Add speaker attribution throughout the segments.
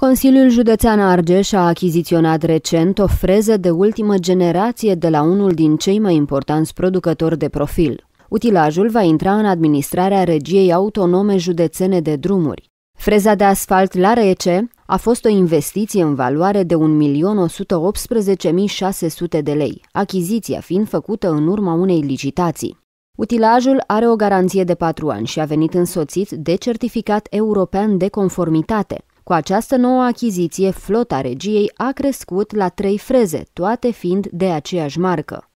Speaker 1: Consiliul Județean Argeș a achiziționat recent o freză de ultimă generație de la unul din cei mai importanți producători de profil. Utilajul va intra în administrarea regiei autonome județene de drumuri. Freza de asfalt la rece a fost o investiție în valoare de 1.118.600 de lei, achiziția fiind făcută în urma unei licitații. Utilajul are o garanție de 4 ani și a venit însoțit de certificat european de conformitate. Cu această nouă achiziție, flota regiei a crescut la trei freze, toate fiind de aceeași marcă.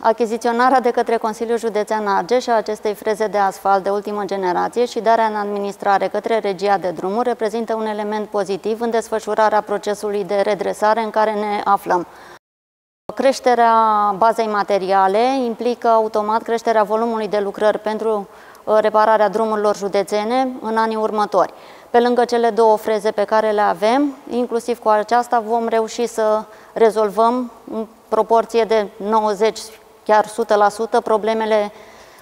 Speaker 2: Achiziționarea de către Consiliul Județean Argeș a acestei freze de asfalt de ultimă generație și darea în administrare către regia de drumuri reprezintă un element pozitiv în desfășurarea procesului de redresare în care ne aflăm. Creșterea bazei materiale implică automat creșterea volumului de lucrări pentru uh, repararea drumurilor județene în anii următori. Pe lângă cele două freze pe care le avem, inclusiv cu aceasta vom reuși să rezolvăm în proporție de 90, chiar 100% problemele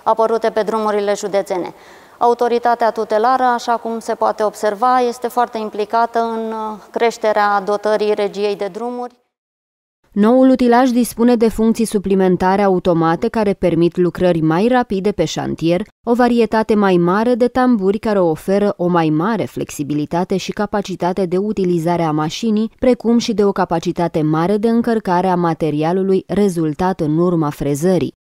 Speaker 2: apărute pe drumurile județene. Autoritatea tutelară, așa cum se poate observa, este foarte implicată în uh, creșterea dotării regiei de drumuri.
Speaker 1: Noul utilaj dispune de funcții suplimentare automate care permit lucrări mai rapide pe șantier, o varietate mai mare de tamburi care oferă o mai mare flexibilitate și capacitate de utilizare a mașinii, precum și de o capacitate mare de încărcare a materialului rezultat în urma frezării.